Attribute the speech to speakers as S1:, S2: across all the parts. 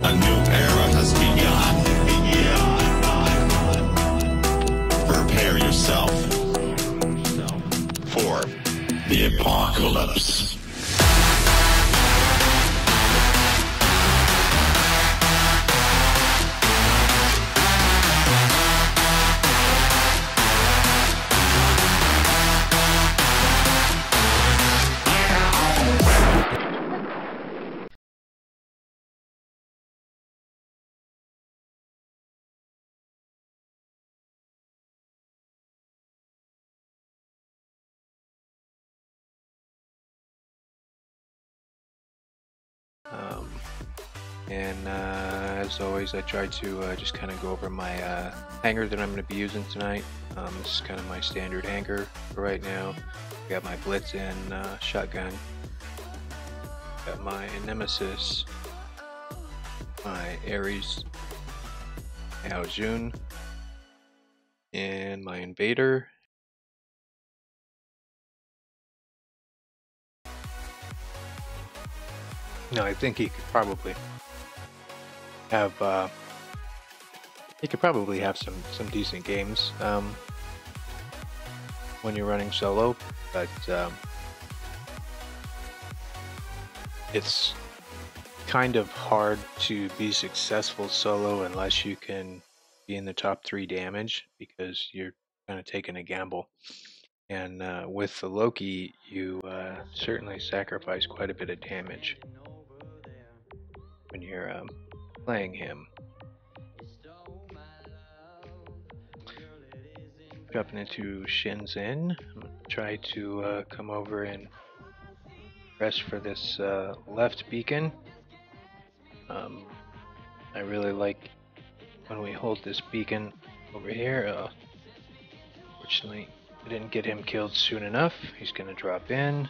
S1: A new
S2: and uh, as always, I try to uh, just kind of go over my uh, hangar that I'm going to be using tonight. Um, this is kind of my standard hangar for right now. I Got my Blitzen uh, shotgun. Got my Nemesis. My Ares Ao Jun. And my Invader. No, I think he could probably have. Uh, he could probably have some some decent games um, when you're running solo, but um, it's kind of hard to be successful solo unless you can be in the top three damage because you're kind of taking a gamble. And uh, with the Loki, you uh, certainly sacrifice quite a bit of damage when you're um, playing him. Dropping into Shenzhen. Try to uh, come over and press for this uh, left beacon. Um, I really like when we hold this beacon over here. Uh, fortunately, I didn't get him killed soon enough. He's gonna drop in.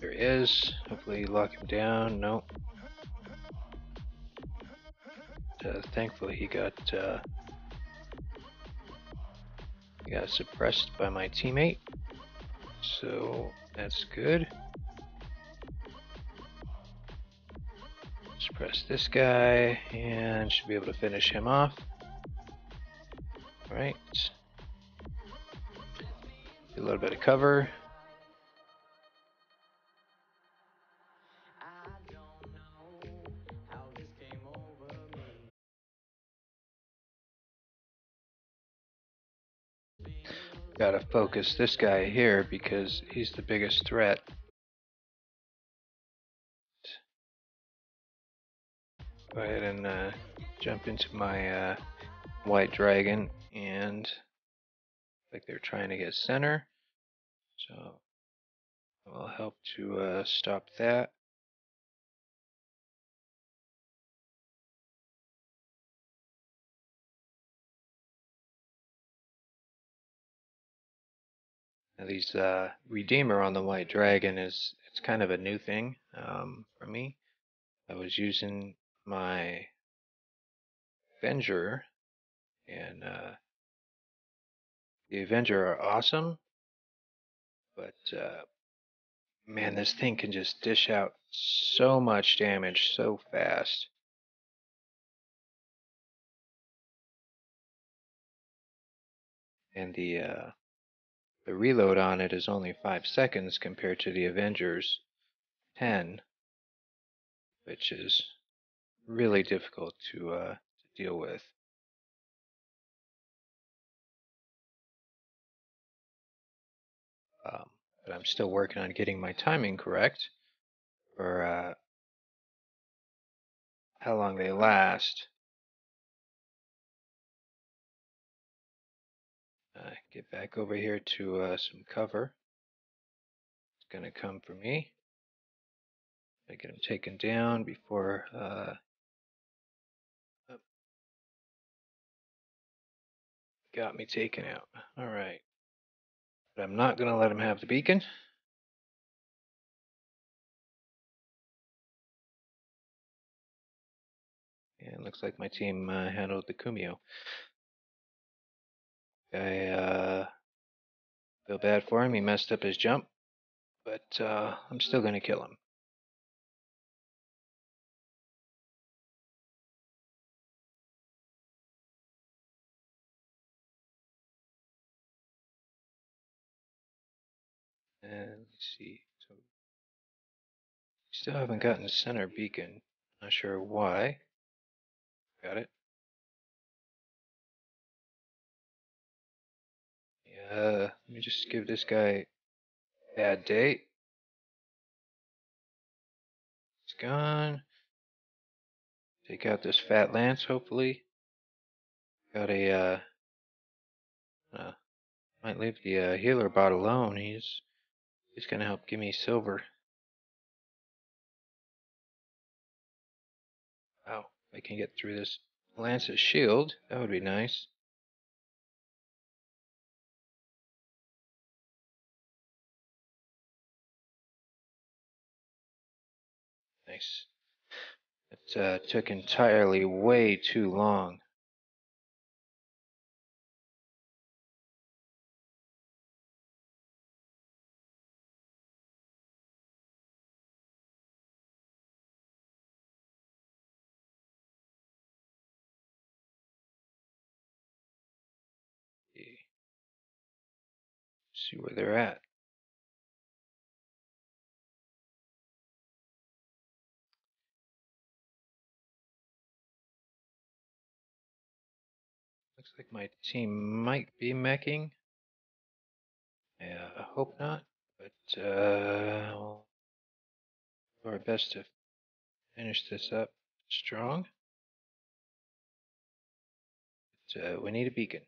S2: There he is. Hopefully lock him down. Nope. Uh, thankfully he got uh, he got suppressed by my teammate. So that's good. Suppress this guy and should be able to finish him off. Alright. A little bit of cover. Gotta focus this guy here because he's the biggest threat. Go ahead and uh, jump into my uh, white dragon and like they're trying to get center. So I will help to uh, stop that. These uh, Redeemer on the White Dragon is it's kind of a new thing um, for me. I was using my Avenger, and uh, the Avenger are awesome, but uh, man, this thing can just dish out so much damage so fast. And the uh, the reload on it is only 5 seconds compared to the Avengers 10, which is really difficult to, uh, to deal with. Um, but I'm still working on getting my timing correct for uh, how long they last. Get back over here to uh, some cover. It's going to come for me. I get him taken down before uh, got me taken out. All right. But I'm not going to let him have the beacon. And looks like my team uh, handled the Kumiho. I uh, feel bad for him. He messed up his jump, but uh, I'm still going to kill him. And let's see. So still haven't gotten center beacon. Not sure why. Got it. Yeah, let me just give this guy bad date. It's gone. Take out this fat lance, hopefully. Got a, uh, uh might leave the uh, healer bot alone. He's, he's gonna help give me silver. Wow, I can get through this lance's shield. That would be nice. Nice. It uh, took entirely way too long. See where they're at. Looks like my team might be meching. Yeah, I hope not, but uh, we'll do our best to finish this up strong. But, uh, we need a beacon.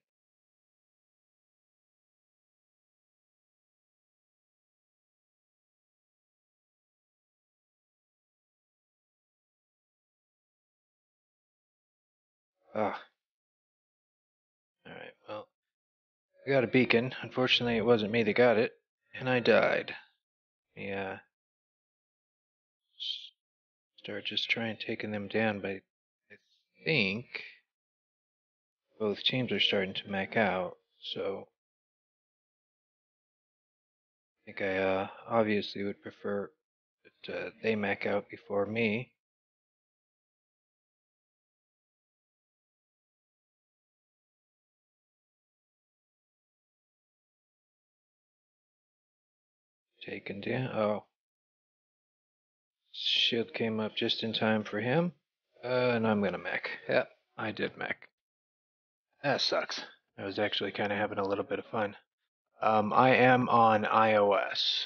S2: Ah. Alright, well, I got a beacon. Unfortunately, it wasn't me that got it, and I died. Yeah. Start just trying taking them down, but I think both teams are starting to mech out, so I think I uh, obviously would prefer that uh, they mech out before me. Taken down. Oh. Shield came up just in time for him. Uh, and I'm gonna mech. Yep, I did mech. That sucks. I was actually kind of having a little bit of fun. Um, I am on iOS.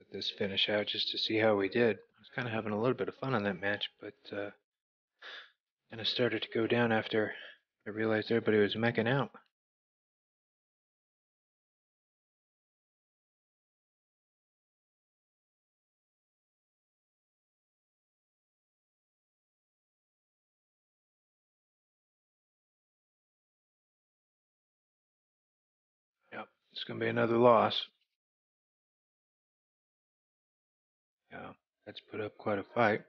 S2: Let this finish out just to see how we did. I was kind of having a little bit of fun on that match, but uh, and it started to go down after I realized everybody was meching out. Yep, it's going to be another loss. Yeah, that's put up quite a fight.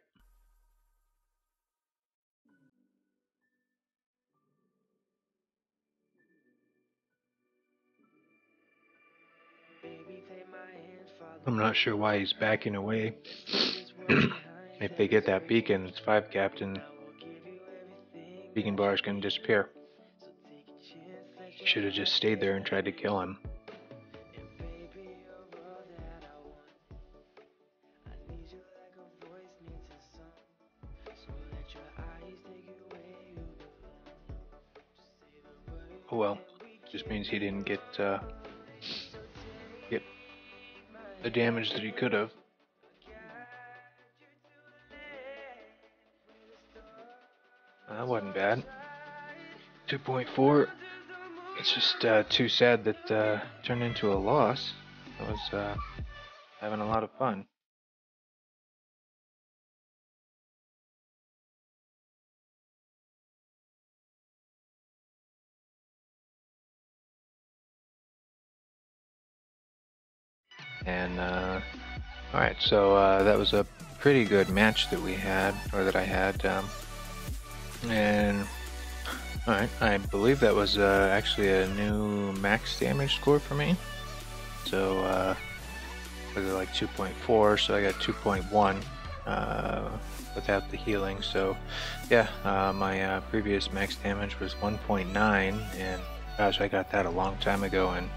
S2: I'm not sure why he's backing away. if they get that beacon, it's five captain. Beacon bar is to disappear. Should have just stayed there and tried to kill him. Oh well, just means he didn't get uh, the damage that he could have. That wasn't bad. 2.4. It's just uh, too sad that uh, turned into a loss. I was uh, having a lot of fun. And, uh, alright, so uh, that was a pretty good match that we had, or that I had. Um, and, alright, I believe that was uh, actually a new max damage score for me. So, uh, was it like 2.4, so I got 2.1. uh, without the healing. So, yeah, uh, my uh, previous max damage was 1.9, and gosh, I got that a long time ago, and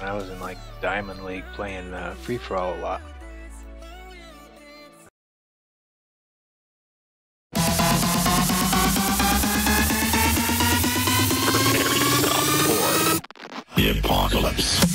S2: I was in like Diamond League playing uh, free for all a lot.
S1: The apocalypse.